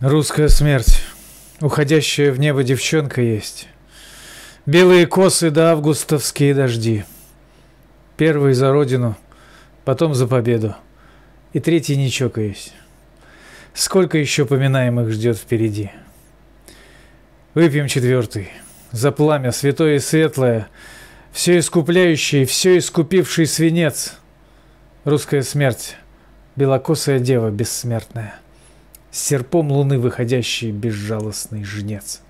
Русская смерть. Уходящая в небо девчонка есть. Белые косы да августовские дожди. Первый за родину, потом за победу. И третий не чокаясь. Сколько еще поминаемых ждет впереди. Выпьем четвертый. За пламя святое и светлое, все искупляющий, все искупивший свинец. Русская смерть, белокосая дева бессмертная — серпом луны выходящий безжалостный жнец.